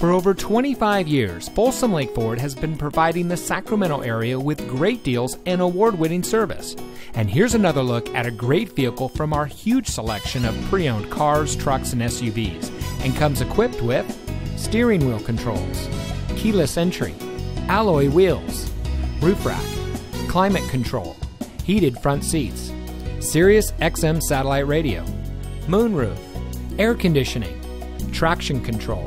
For over 25 years, Folsom Lake Ford has been providing the Sacramento area with great deals and award winning service. And here's another look at a great vehicle from our huge selection of pre owned cars, trucks, and SUVs, and comes equipped with steering wheel controls, keyless entry, alloy wheels, roof rack, climate control, heated front seats, Sirius XM satellite radio, moonroof, air conditioning, traction control,